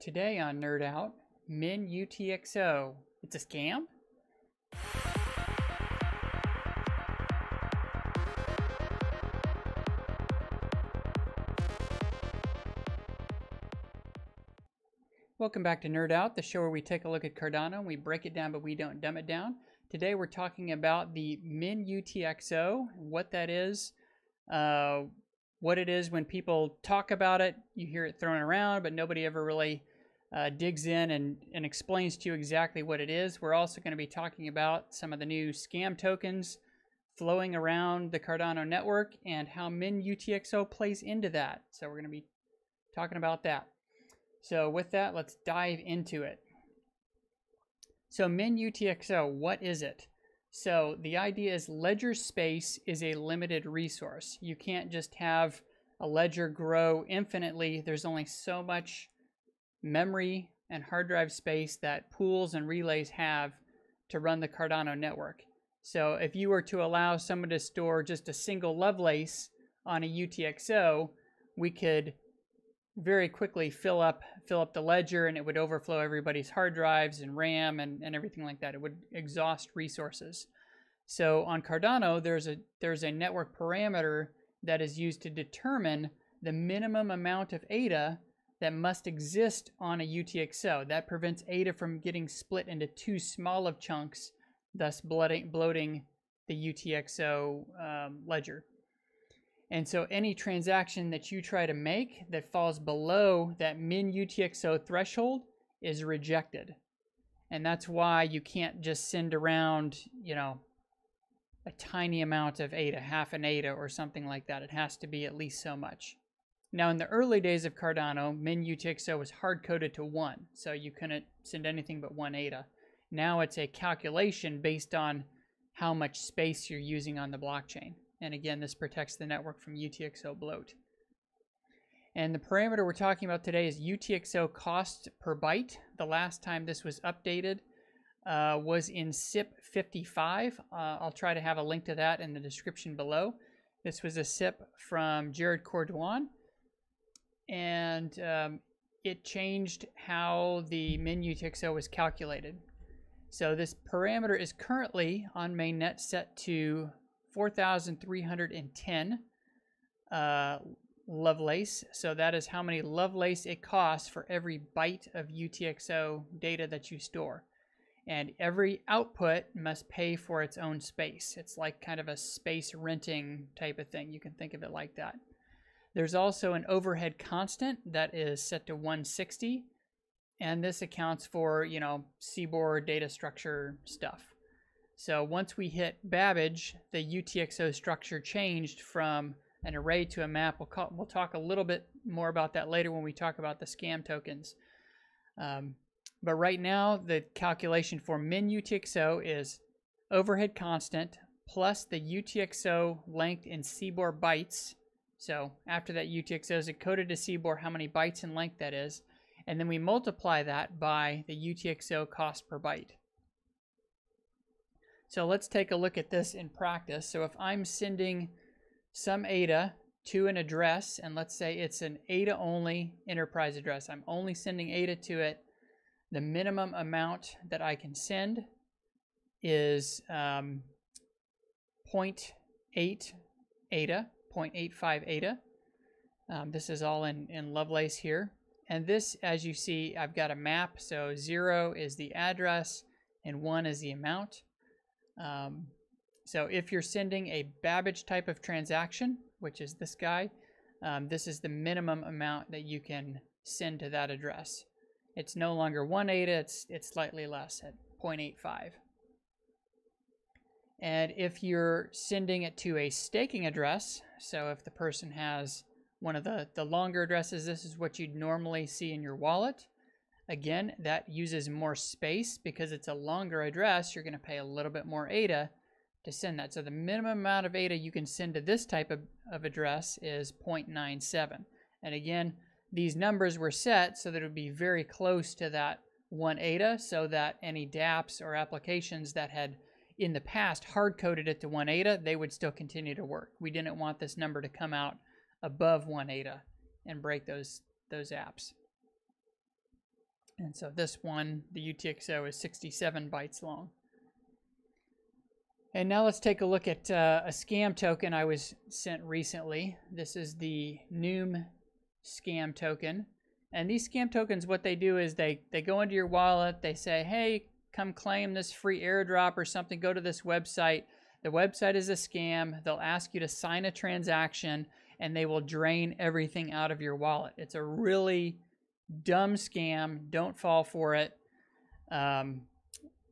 Today on Nerd Out, Min UTXO. It's a scam? Welcome back to Nerd Out, the show where we take a look at Cardano and we break it down, but we don't dumb it down. Today we're talking about the Min UTXO, what that is, uh, what it is when people talk about it. You hear it thrown around, but nobody ever really uh, digs in and, and explains to you exactly what it is. We're also going to be talking about some of the new scam tokens flowing around the Cardano network and how Min UTXO plays into that. So we're going to be talking about that. So with that, let's dive into it. So Min UTXO, what is it? So the idea is ledger space is a limited resource. You can't just have a ledger grow infinitely. There's only so much memory and hard drive space that pools and relays have to run the Cardano network. So if you were to allow someone to store just a single Lovelace on a UTXO, we could very quickly fill up fill up the ledger and it would overflow everybody's hard drives and RAM and, and everything like that. It would exhaust resources. So on Cardano, there's a there's a network parameter that is used to determine the minimum amount of ADA that must exist on a UTXO. That prevents ADA from getting split into too small of chunks, thus bloating, the UTXO um, ledger. And so any transaction that you try to make that falls below that min UTXO threshold is rejected. And that's why you can't just send around, you know, a tiny amount of ADA, half an ADA or something like that. It has to be at least so much. Now, in the early days of Cardano, min UTXO was hard coded to 1, so you couldn't send anything but 1 ADA. Now it's a calculation based on how much space you're using on the blockchain. And again, this protects the network from UTXO bloat. And the parameter we're talking about today is UTXO cost per byte. The last time this was updated uh, was in CIP 55. Uh, I'll try to have a link to that in the description below. This was a CIP from Jared Corduan, and um, it changed how the min UTXO was calculated. So this parameter is currently on mainnet set to 4,310 uh, Lovelace. So that is how many Lovelace it costs for every byte of UTXO data that you store. And every output must pay for its own space. It's like kind of a space renting type of thing. You can think of it like that. There's also an overhead constant that is set to 160. And this accounts for, you know, CBOR data structure stuff. So once we hit Babbage, the UTXO structure changed from an array to a map. We'll, call, we'll talk a little bit more about that later when we talk about the scam tokens. Um, but right now, the calculation for min UTXO is overhead constant plus the UTXO length in CBOR bytes. So after that UTXO is encoded to CBOR, how many bytes in length that is. And then we multiply that by the UTXO cost per byte. So let's take a look at this in practice. So if I'm sending some ADA to an address, and let's say it's an ADA only enterprise address, I'm only sending ADA to it. The minimum amount that I can send is um, 0.8 ADA, 0.85 ADA. Um, this is all in, in Lovelace here. And this, as you see, I've got a map. So zero is the address and one is the amount. Um, so if you're sending a Babbage type of transaction, which is this guy, um, this is the minimum amount that you can send to that address. It's no longer 1 ADA, it's, it's slightly less at 0.85. And if you're sending it to a staking address, so if the person has one of the, the longer addresses, this is what you'd normally see in your wallet. Again, that uses more space because it's a longer address. You're going to pay a little bit more ADA to send that. So the minimum amount of ADA you can send to this type of, of address is 0.97. And again, these numbers were set so that it would be very close to that 1 ADA so that any dApps or applications that had in the past hard-coded it to 1 ADA, they would still continue to work. We didn't want this number to come out above 1 ADA and break those, those apps. And so this one, the UTXO, is 67 bytes long. And now let's take a look at uh, a scam token I was sent recently. This is the NEWM scam token. And these scam tokens, what they do is they, they go into your wallet, they say, hey, come claim this free airdrop or something, go to this website. The website is a scam. They'll ask you to sign a transaction and they will drain everything out of your wallet. It's a really dumb scam. Don't fall for it. Um,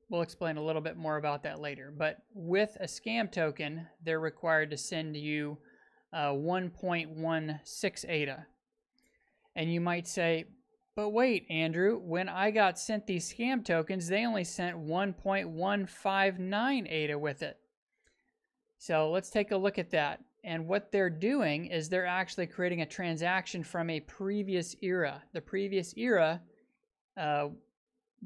we'll explain a little bit more about that later. But with a scam token, they're required to send you uh, 1.16 ADA. And you might say, but wait, Andrew, when I got sent these scam tokens, they only sent 1.159 ADA with it. So let's take a look at that. And what they're doing is they're actually creating a transaction from a previous era. The previous era, uh,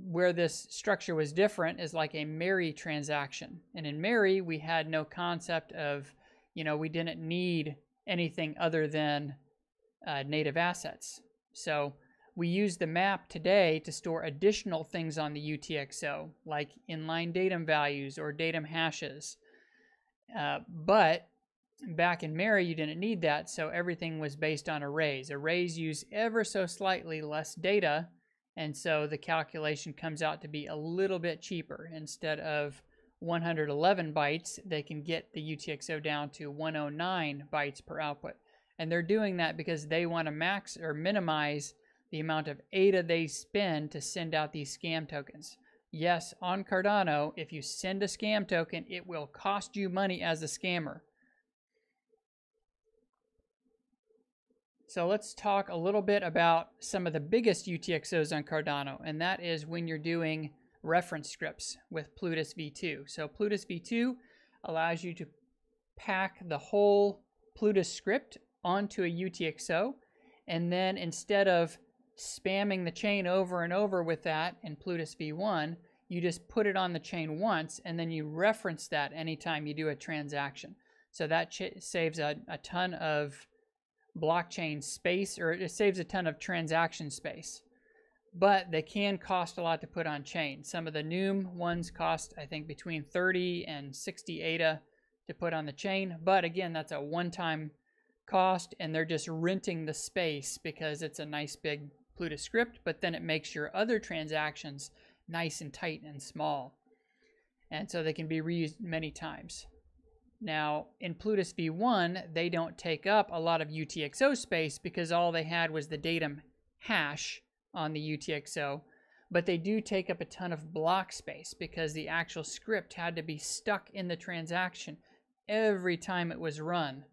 where this structure was different, is like a Mary transaction. And in Mary, we had no concept of, you know, we didn't need anything other than uh, native assets. So we use the map today to store additional things on the UTXO, like inline datum values or datum hashes. Uh, but back in Mary, you didn't need that, so everything was based on arrays. Arrays use ever so slightly less data, and so the calculation comes out to be a little bit cheaper. Instead of 111 bytes, they can get the UTXO down to 109 bytes per output. And they're doing that because they want to max or minimize the amount of ADA they spend to send out these scam tokens. Yes, on Cardano, if you send a scam token, it will cost you money as a scammer. So let's talk a little bit about some of the biggest UTXOs on Cardano, and that is when you're doing reference scripts with Plutus v2. So Plutus v2 allows you to pack the whole Plutus script onto a UTXO, and then instead of spamming the chain over and over with that in Plutus v1, you just put it on the chain once, and then you reference that anytime you do a transaction. So that saves a, a ton of blockchain space or it saves a ton of transaction space. But they can cost a lot to put on chain. Some of the NEWM ones cost, I think, between 30 and 60 ADA to put on the chain. But again, that's a one time cost and they're just renting the space because it's a nice big Plutus script, but then it makes your other transactions nice and tight and small. And so they can be reused many times. Now, in Plutus v1, they don't take up a lot of UTXO space because all they had was the datum hash on the UTXO, but they do take up a ton of block space because the actual script had to be stuck in the transaction every time it was run.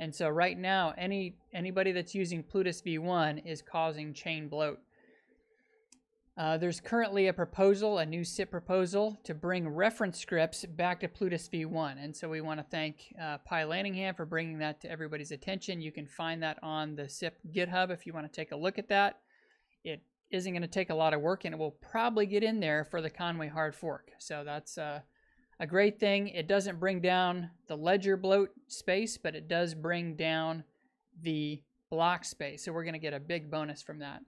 And so right now, any anybody that's using Plutus v1 is causing chain bloat. Uh, there's currently a proposal, a new CIP proposal, to bring reference scripts back to Plutus v1. And so we want to thank uh, Pi Lanningham for bringing that to everybody's attention. You can find that on the CIP GitHub if you want to take a look at that. It isn't going to take a lot of work, and it will probably get in there for the Conway hard fork. So that's uh, a great thing. It doesn't bring down the ledger bloat space, but it does bring down the block space. So we're going to get a big bonus from that.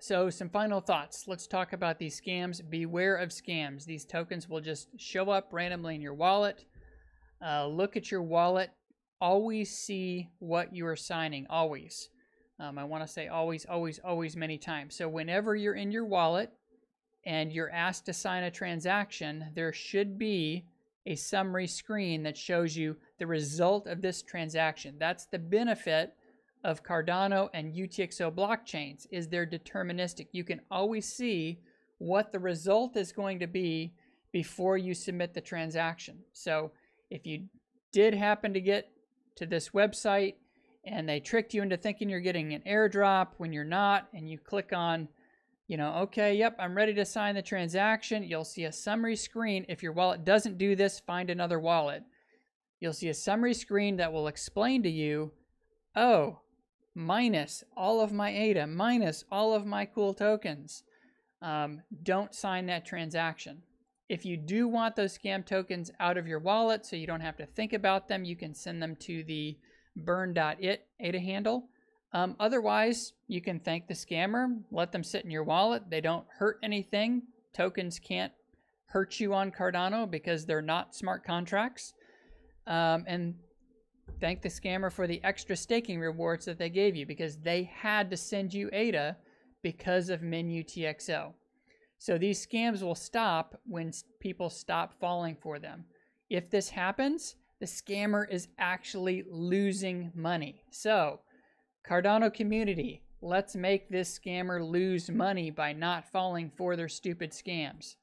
So some final thoughts. Let's talk about these scams. Beware of scams. These tokens will just show up randomly in your wallet. Uh, look at your wallet. Always see what you are signing. Always. Um, I want to say always, always, always many times. So whenever you're in your wallet and you're asked to sign a transaction, there should be a summary screen that shows you the result of this transaction. That's the benefit of Cardano and UTXO blockchains is they're deterministic. You can always see what the result is going to be before you submit the transaction. So if you did happen to get to this website and they tricked you into thinking you're getting an airdrop when you're not, and you click on, you know, okay, yep, I'm ready to sign the transaction, you'll see a summary screen. If your wallet doesn't do this, find another wallet. You'll see a summary screen that will explain to you, oh, minus all of my ADA, minus all of my cool tokens. Um, don't sign that transaction. If you do want those scam tokens out of your wallet so you don't have to think about them, you can send them to the burn.it ADA handle. Um, otherwise, you can thank the scammer, let them sit in your wallet. They don't hurt anything. Tokens can't hurt you on Cardano because they're not smart contracts. Um, and thank the scammer for the extra staking rewards that they gave you because they had to send you ADA because of Menu MinUTXO. So these scams will stop when people stop falling for them. If this happens, the scammer is actually losing money. So, Cardano community, let's make this scammer lose money by not falling for their stupid scams.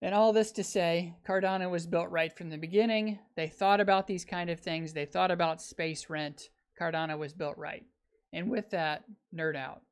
And all this to say, Cardano was built right from the beginning. They thought about these kind of things. They thought about space rent. Cardano was built right. And with that, nerd out.